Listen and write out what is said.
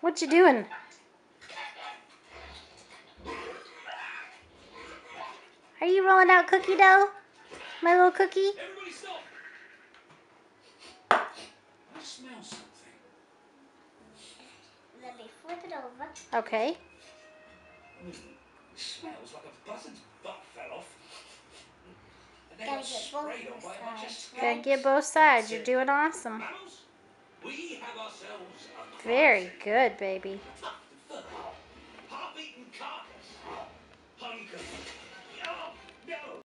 What you doing? Are you rolling out cookie dough? My little cookie? Everybody stop! I smell something. Let me flip it over. Okay. Mm, smells like a buzzard's Gotta get both sprayed on by a bunch of sides. Gotta get both sides. You're doing awesome. Mammals, we have ourselves a Very good, baby.